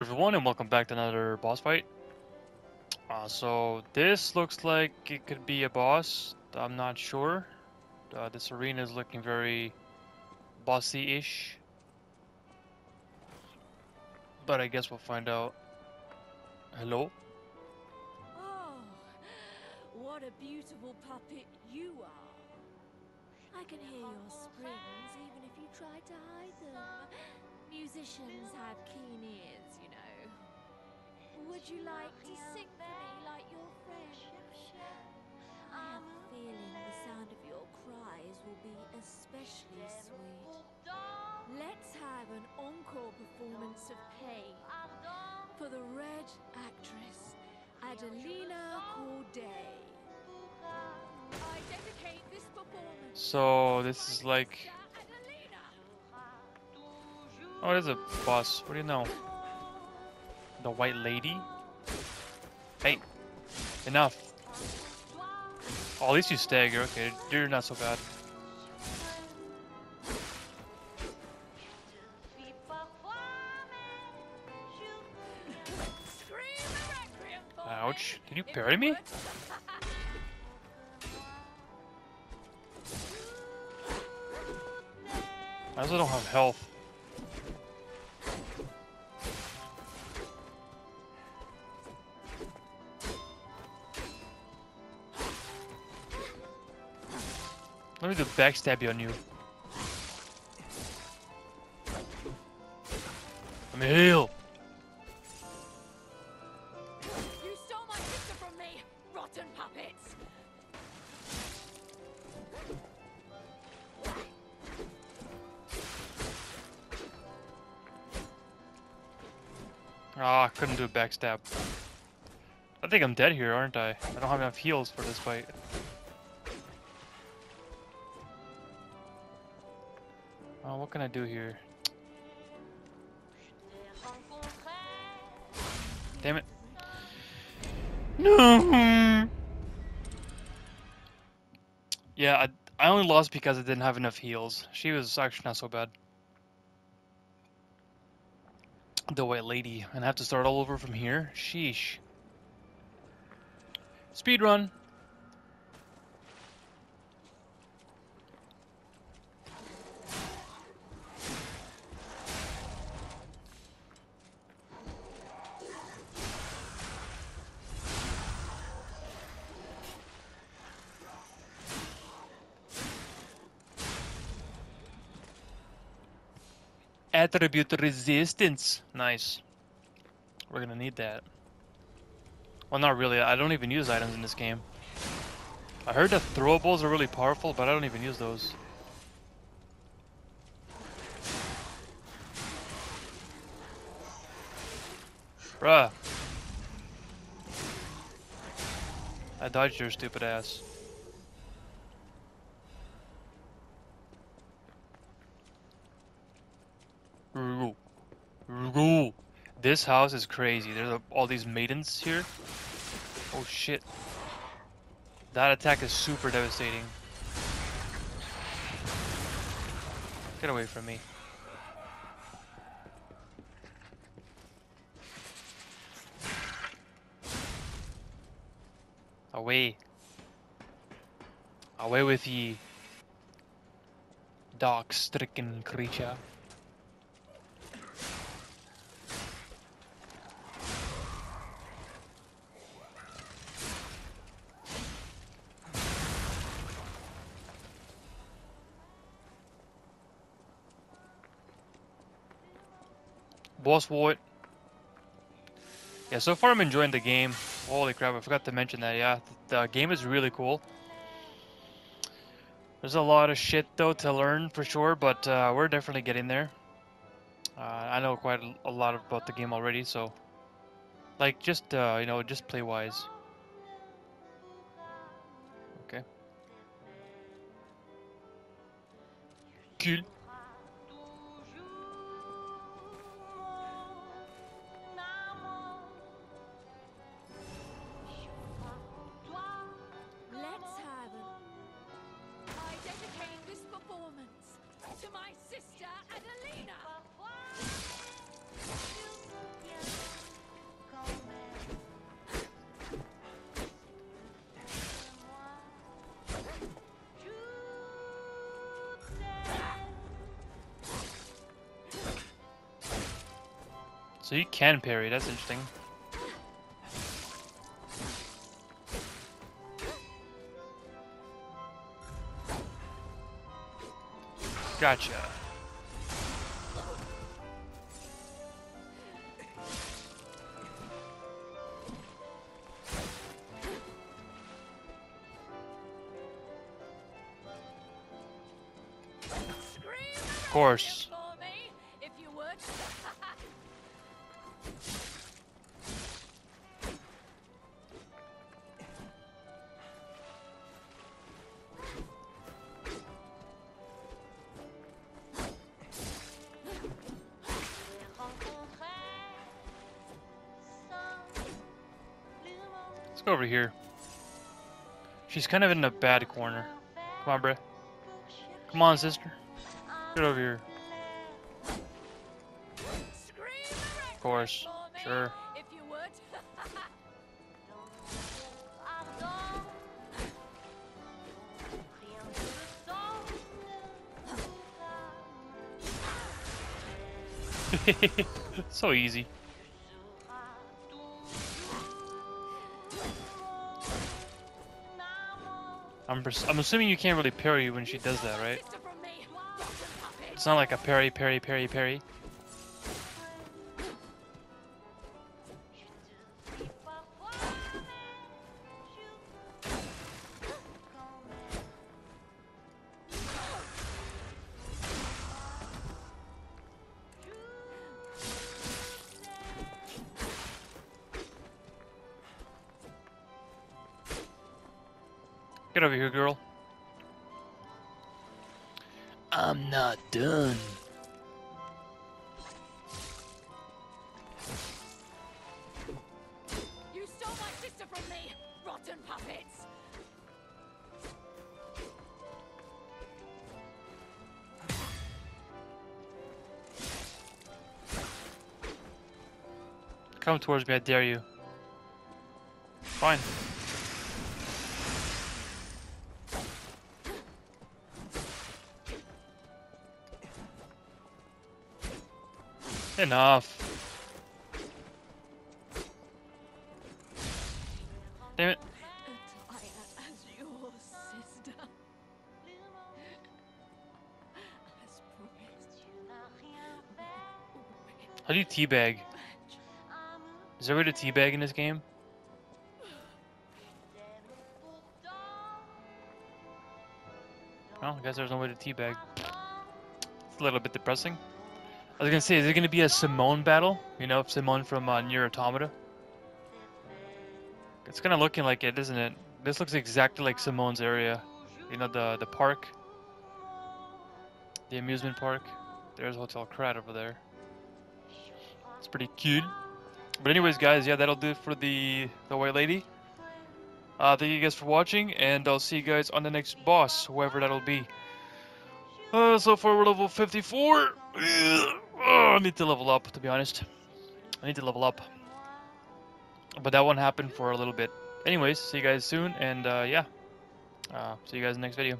everyone and welcome back to another boss fight. Uh, so this looks like it could be a boss. I'm not sure. Uh, this arena is looking very bossy-ish. But I guess we'll find out. Hello? Oh, what a beautiful puppet you are. I can hear your springs even if you try to hide them. Musicians have keen ears, you know. Would you like to sing for me like your friend? I have a feeling the sound of your cries will be especially sweet. Let's have an encore performance of pain for the red actress, Adelina Corday. I dedicate this performance So this is like... Oh, a boss. What do you know? The White Lady? Hey, enough. Oh, at least you stagger. Okay, you're not so bad. Ouch. Did you parry me? I also don't have health. Let me do backstab you on you. I'm heal. You stole my sister from me, rotten puppets. Ah, I couldn't do a backstab. I think I'm dead here, aren't I? I don't have enough heals for this fight. What can I do here? Damn it. No! Yeah, I, I only lost because I didn't have enough heals. She was actually not so bad. The White Lady. And I have to start all over from here? Sheesh. Speed run. Attribute resistance. Nice. We're gonna need that. Well, not really. I don't even use items in this game. I heard that throwables are really powerful, but I don't even use those. Bruh. I dodged your stupid ass. This house is crazy. There's all these maidens here. Oh shit. That attack is super devastating. Get away from me. Away. Away with ye. Dark stricken creature. Boss Wart. Yeah, so far I'm enjoying the game. Holy crap, I forgot to mention that. Yeah, the, the game is really cool. There's a lot of shit though to learn for sure, but uh, we're definitely getting there. Uh, I know quite a, lot about the game already, so like just uh, you know just play wise. Okay. Cool. So you can parry, that's interesting. Gotcha. Of course. Over here. She's kind of in a bad corner. Come on, bruh. Come on, sister. Get over here. Of course. Sure. If you would. so easy. I'm, I'm assuming you can't really parry when she does that, right? It's not like a parry, parry, parry, parry. Get over here, girl. I'm not done. You stole my sister from me, rotten puppets. Come towards me, I dare you. Fine. Enough. Damn it. How do you teabag? Is there a way to teabag in this game? No, I guess there's no way to teabag. It's a little bit depressing. I was gonna say, is it gonna be a Simone battle? You know, Simone from uh, Nier Automata? It's kind of looking like it, isn't it? This looks exactly like Simone's area. You know, the the park, the amusement park. There's Hotel Krat over there. It's pretty cute. But anyways, guys, yeah, that'll do it for the the White Lady. Uh, thank you guys for watching, and I'll see you guys on the next boss, whoever that'll be. Uh, so far we're level 54. Oh, I need to level up, to be honest. I need to level up. But that won't happen for a little bit. Anyways, see you guys soon, and uh, yeah. Uh, see you guys in the next video.